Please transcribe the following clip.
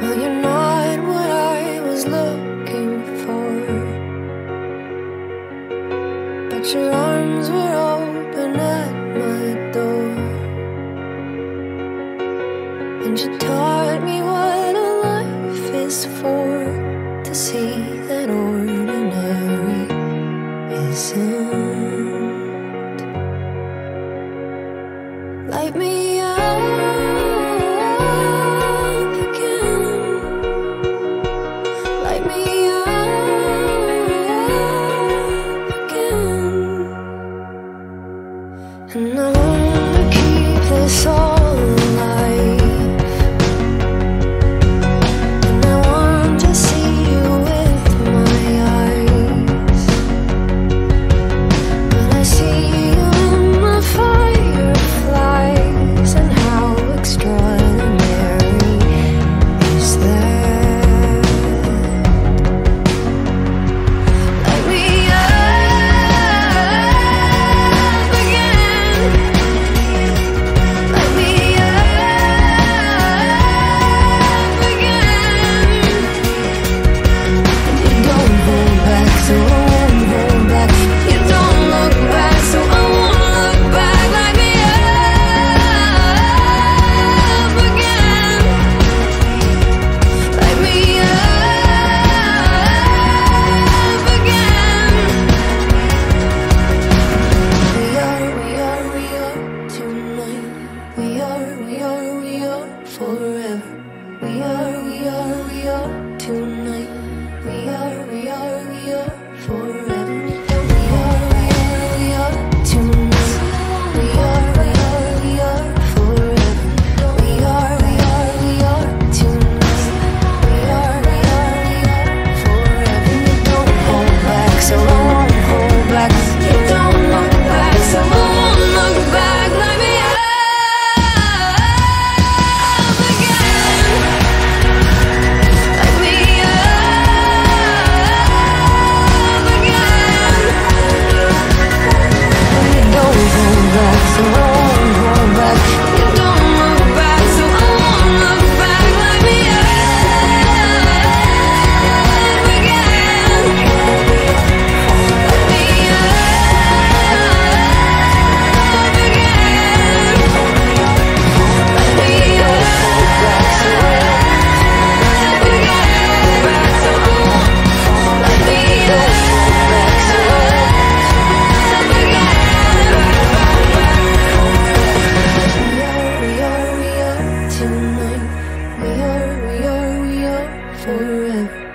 Well, you're not what I was looking for. But your arms were open at my door. And you taught me what a life is for to see that ordinary isn't. like me And I wanna keep this all we are, we are forever. We are, we are, we are tonight. We are, we are. time. We are, we are, we are forever.